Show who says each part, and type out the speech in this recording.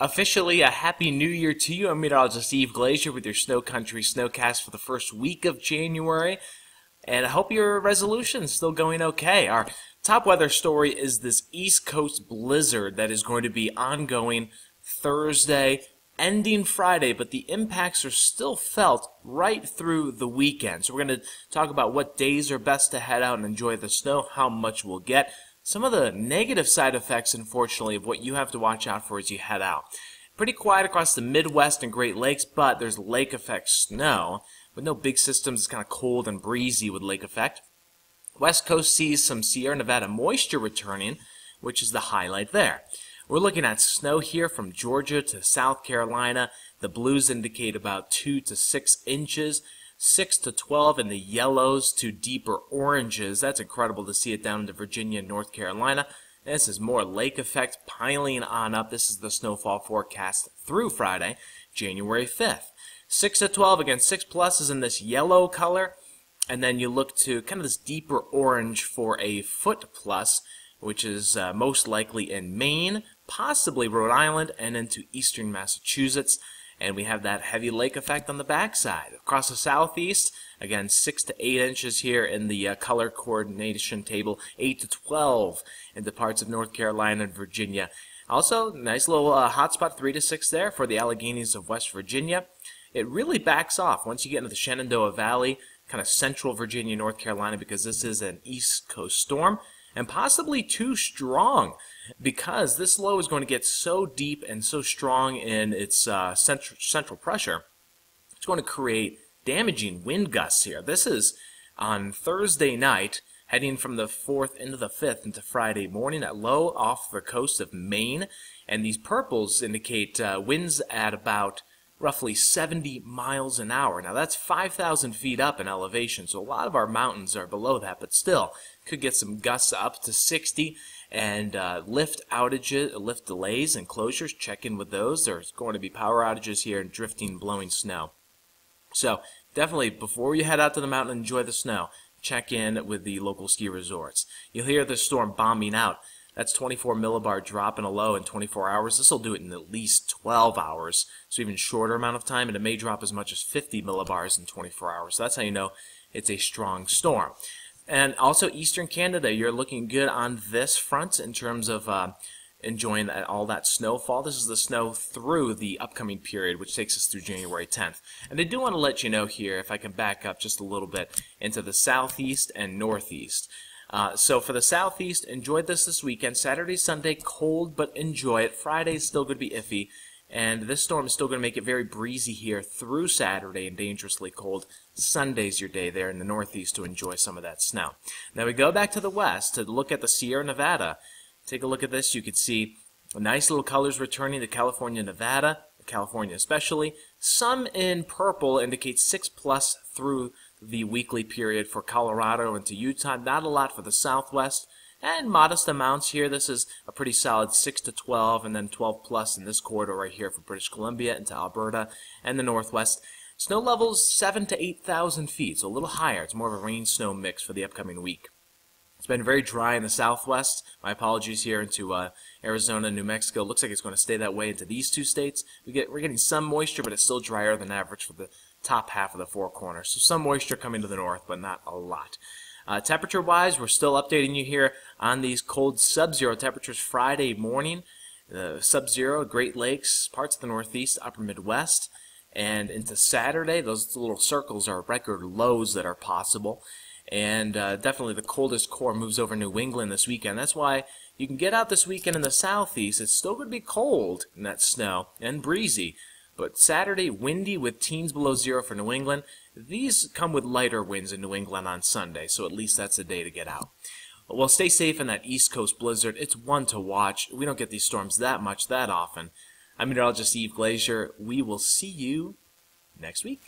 Speaker 1: Officially, a happy new year to you. I'm meteorologist Steve Glazier with your Snow Country SnoCast for the first week of January. And I hope your resolution's still going okay. Our top weather story is this East Coast blizzard that is going to be ongoing Thursday, ending Friday, but the impacts are still felt right through the weekend. So we're going to talk about what days are best to head out and enjoy the snow, how much we'll get, some of the negative side effects, unfortunately, of what you have to watch out for as you head out. Pretty quiet across the Midwest and Great Lakes, but there's lake effect snow. With no big systems, it's kind of cold and breezy with lake effect. West Coast sees some Sierra Nevada moisture returning, which is the highlight there. We're looking at snow here from Georgia to South Carolina. The blues indicate about 2 to 6 inches. 6 to 12 in the yellows to deeper oranges. That's incredible to see it down into Virginia and North Carolina. This is more lake effect piling on up. This is the snowfall forecast through Friday, January 5th. 6 to 12 again, 6 plus is in this yellow color. And then you look to kind of this deeper orange for a foot plus, which is uh, most likely in Maine, possibly Rhode Island, and into eastern Massachusetts and we have that heavy lake effect on the backside. Across the southeast, again, 6 to 8 inches here in the uh, color coordination table, 8 to 12 in the parts of North Carolina and Virginia. Also, nice little uh, hotspot, 3 to 6 there for the Alleghenies of West Virginia. It really backs off once you get into the Shenandoah Valley, kind of central Virginia, North Carolina, because this is an east coast storm and possibly too strong because this low is going to get so deep and so strong in its uh, central, central pressure, it's going to create damaging wind gusts here. This is on Thursday night, heading from the 4th into the 5th into Friday morning at low off the coast of Maine. And these purples indicate uh, winds at about roughly 70 miles an hour. Now that's 5,000 feet up in elevation, so a lot of our mountains are below that, but still could get some gusts up to 60 and uh, lift outages, lift delays and closures. Check in with those. There's going to be power outages here and drifting, blowing snow. So definitely before you head out to the mountain and enjoy the snow, check in with the local ski resorts. You'll hear the storm bombing out. That's 24 millibar drop in a low in 24 hours. This will do it in at least 12 hours, so even shorter amount of time, and it may drop as much as 50 millibars in 24 hours. So that's how you know it's a strong storm. And also Eastern Canada, you're looking good on this front in terms of uh, enjoying that, all that snowfall. This is the snow through the upcoming period, which takes us through January 10th. And I do want to let you know here, if I can back up just a little bit, into the southeast and northeast. Uh, so for the southeast, enjoy this this weekend. Saturday, Sunday, cold, but enjoy it. Friday still going to be iffy. And this storm is still going to make it very breezy here through Saturday and dangerously cold. Sunday's your day there in the northeast to enjoy some of that snow. Now we go back to the west to look at the Sierra Nevada. Take a look at this. You can see nice little colors returning to California, Nevada, California especially. Some in purple indicate 6 plus through the weekly period for Colorado into Utah. Not a lot for the southwest and modest amounts here. This is a pretty solid 6 to 12 and then 12 plus in this corridor right here for British Columbia into Alberta and the Northwest. Snow levels 7 to 8,000 feet, so a little higher. It's more of a rain-snow mix for the upcoming week. It's been very dry in the southwest. My apologies here into uh, Arizona, New Mexico. Looks like it's going to stay that way into these two states. We get, we're getting some moisture, but it's still drier than average for the top half of the four corners. So some moisture coming to the north, but not a lot. Uh, temperature wise, we're still updating you here on these cold sub zero temperatures Friday morning. Uh, sub zero, Great Lakes, parts of the Northeast, upper Midwest, and into Saturday, those little circles are record lows that are possible. And uh, definitely the coldest core moves over New England this weekend. That's why you can get out this weekend in the southeast. It's still going to be cold in that snow and breezy. But Saturday, windy with teens below zero for New England. These come with lighter winds in New England on Sunday, so at least that's a day to get out. Well, stay safe in that East Coast blizzard. It's one to watch. We don't get these storms that much that often. I'm meteorologist Steve Glazier. We will see you next week.